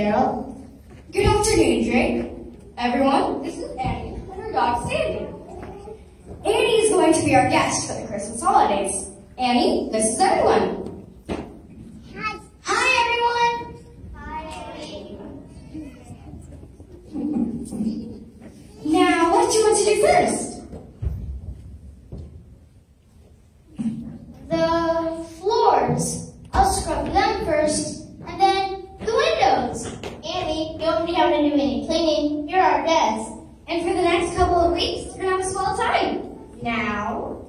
Dale. Good afternoon, Drake. Everyone, this is Annie and her dog Sandy. Annie is going to be our guest for the Christmas holidays. Annie, this is everyone. Hi. Hi, everyone. Hi. Annie. Now, what do you want to do first? The floors. Don't have to do any cleaning. You're our guest. And for the next couple of weeks, we're gonna have a swell time. Now,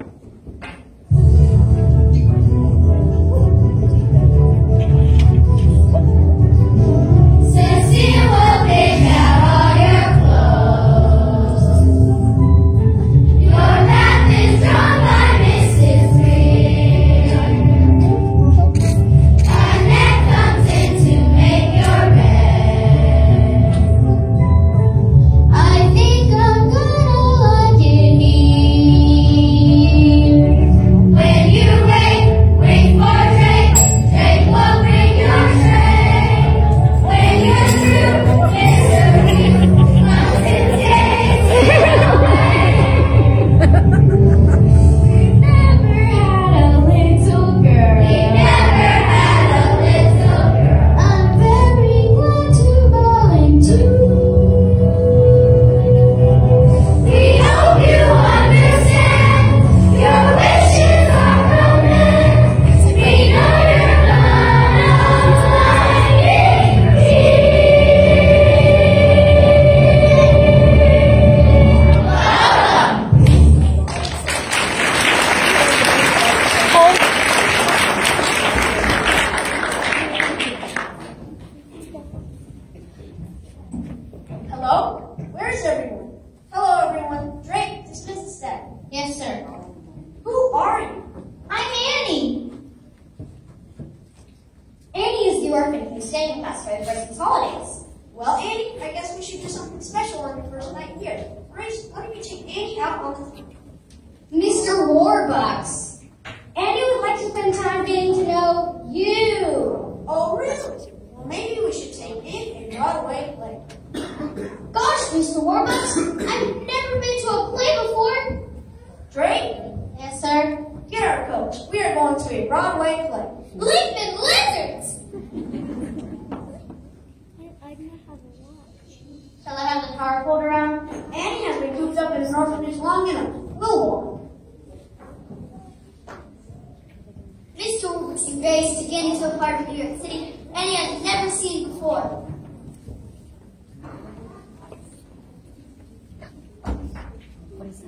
Hello? Where's everyone? Hello, everyone. Drake, dismiss the set. Yes, sir. Who are you? I'm Annie. Annie is the orphan who's staying with us for the Christmas holidays. Well, Annie, I guess we should do something special on your first night here. Grace, why don't you take Annie out on the Mr. Warbucks. Annie would like to spend time getting to know you. Oh, really? Well, maybe we should take it and Broadway play. Gosh, Mr. Warbucks, I've never been to a play before. Drake, Yes, sir. get our coat. We are going to a Broadway play. Leaping lizards. Shall I have the car pulled around? Annie has been cooped up in an orphanage long enough. We'll walk. Mr. Warbucks and Grace to get into a part of New York City Annie has never seen before. です